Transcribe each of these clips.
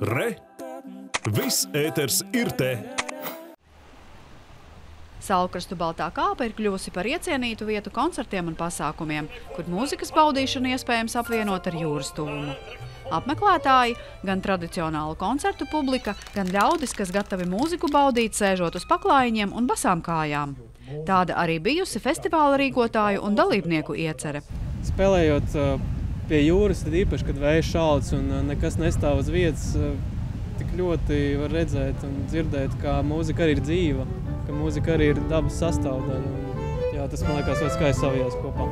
Re! Viss ēters ir te! Salkrastu Baltā kāpa ir kļuvusi par iecienītu vietu koncertiem un pasākumiem, kur mūzikas baudīšanu iespējams apvienot ar jūras tūmu. Apmeklētāji, gan tradicionālu koncertu publika, gan ļaudis, kas gatavi mūziku baudīt, sēžot uz paklājiņiem un basām kājām. Tāda arī bijusi festivāla rīkotāju un dalībnieku iecere. Spēlējot pie jūras, tad īpaši, kad vējš šalts un uh, nekas nestāv uz vietas, uh, tik ļoti var redzēt un dzirdēt, kā mūzika arī ir dzīva, ka mūzika arī ir dabas sastāvdaļa. Jā, tas man liekas ļoti skaisti savijās kopā.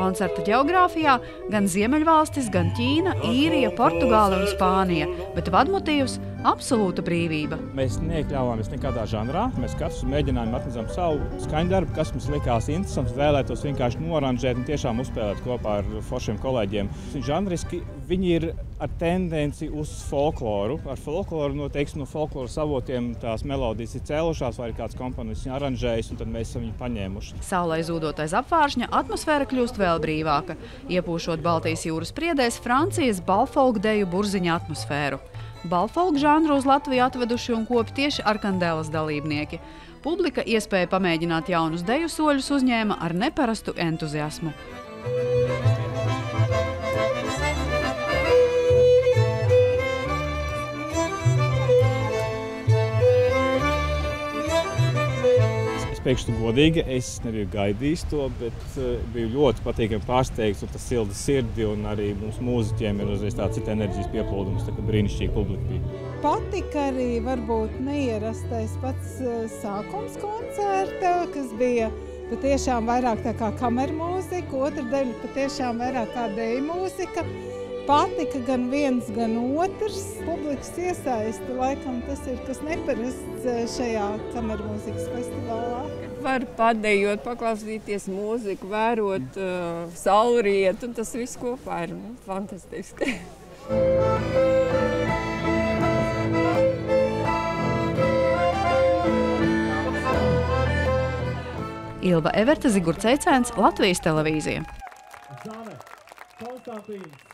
Koncerta geogrāfijā gan Ziemeļvalstis, gan Ķīna, Īrija, Portugāla un Spānija, bet vadmotīvs – absolūta brīvība. Mēs neiekļāvāmies nekādā žanrā. Mēs katrs mēģinājām atrast savu skaņdarbu, kas mums likās interesants. Vēlētos vienkārši noranžēt un tiešām uzspēlēt kopā ar foršiem kolēģiem. Žanriski viņi ir ar tendenci uz folkloru. Ar folkloru noteikti no folkloras avotiem tās melodijas ir cēlušās, vai ir kāds komponists viņu aranžējis, un tad mēs esam viņu paņēmuši. Saulē zūdot aiz apvāršņa, atmosfēra kļūst vēl brīvāka, iepūšot Baltijas jūras priedēs Francijas balfolku deju burziņa atmosfēru. Balfolku žanru uz Latviju atveduši un kopi tieši Arkandēlas dalībnieki. Publika iespēja pamēģināt jaunus deju soļus uzņēma ar neparastu entuziasmu. Es pēkšņi godīgi, es nebiju gaidījis to, bet uh, biju ļoti patīkami pārsteigts, tas silda sirdi, un arī mūsu mūziķiem ir uzreiz tāds cita enerģijas pieplūdums, tā kā brīnišķīgi publika bija. Patika arī varbūt neierastais pats eh, sākums koncerta, kas bija patiešām vairāk tā kā kameru mūzika, otra daļa patiešām vairāk kā deju mūzika. Patika gan viens, gan otrs. Publikas iesaisti, laikam tas ir kas neparasts eh, šajā kameru mūzikas festivālā. Var padējot, paklausīties mūziku, vērot uh, saulrietu, un tas viss kopā ir nu, fantastiski. Ilva Everta Zigurceicēns, Latvijas televīzija. Zane, Konstantīns,